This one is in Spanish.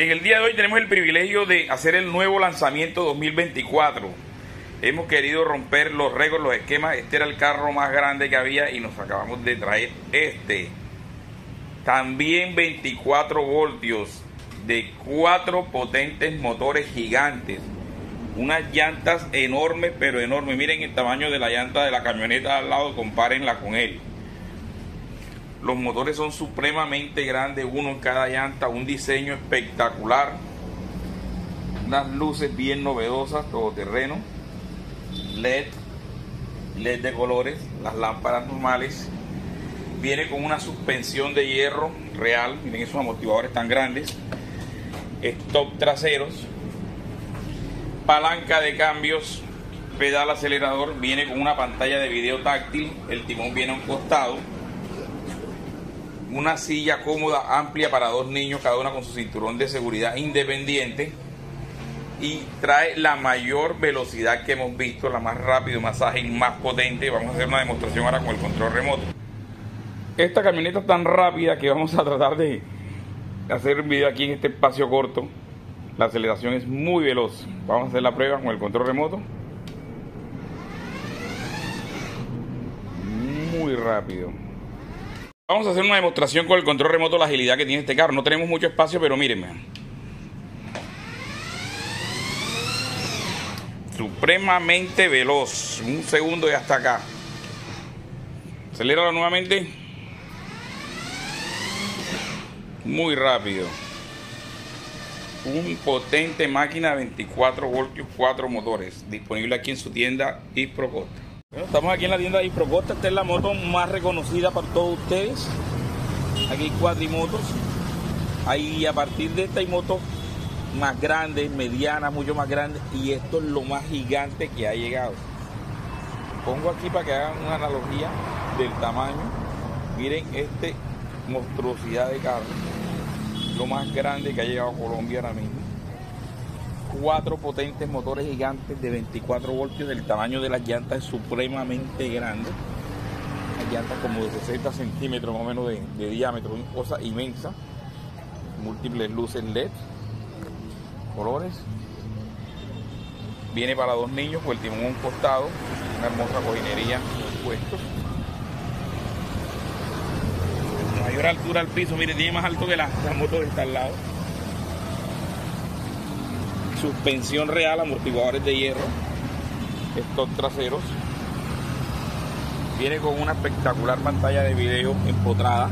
En el día de hoy tenemos el privilegio de hacer el nuevo lanzamiento 2024. Hemos querido romper los récords, los esquemas. Este era el carro más grande que había y nos acabamos de traer este. También 24 voltios de cuatro potentes motores gigantes. Unas llantas enormes, pero enormes. Miren el tamaño de la llanta de la camioneta al lado, compárenla con él. Los motores son supremamente grandes, uno en cada llanta, un diseño espectacular. Unas luces bien novedosas, todoterreno. LED, LED de colores, las lámparas normales. Viene con una suspensión de hierro real, miren esos amortiguadores tan grandes. Stop traseros, palanca de cambios, pedal acelerador, viene con una pantalla de video táctil, el timón viene a un costado una silla cómoda, amplia para dos niños, cada una con su cinturón de seguridad independiente y trae la mayor velocidad que hemos visto, la más rápido, más ágil, más potente. Vamos a hacer una demostración ahora con el control remoto. Esta camioneta es tan rápida que vamos a tratar de hacer un video aquí en este espacio corto. La aceleración es muy veloz. Vamos a hacer la prueba con el control remoto. Muy rápido. Vamos a hacer una demostración con el control remoto la agilidad que tiene este carro. No tenemos mucho espacio, pero mírenme. Supremamente veloz. Un segundo y hasta acá. Acelera nuevamente. Muy rápido. Un potente máquina 24 voltios, 4 motores. Disponible aquí en su tienda Isprocosta. Bueno, estamos aquí en la tienda de Isprocosta. Esta es la moto más reconocida por todos ustedes. Aquí hay cuatrimotos. Ahí a partir de esta hay motos más grandes, medianas, mucho más grandes. Y esto es lo más gigante que ha llegado. Pongo aquí para que hagan una analogía del tamaño. Miren este monstruosidad de carro. Lo más grande que ha llegado a Colombia ahora mismo cuatro potentes motores gigantes de 24 voltios del tamaño de las llantas es supremamente grande. Las llantas como de 60 centímetros más o menos de, de diámetro, una cosa inmensa. Múltiples luces LED, colores. Viene para dos niños con el timón un costado, una hermosa cojinería puestos. Mayor altura al piso, mire, tiene más alto que la, la moto que está al lado suspensión real, amortiguadores de hierro, estos traseros. Viene con una espectacular pantalla de video empotrada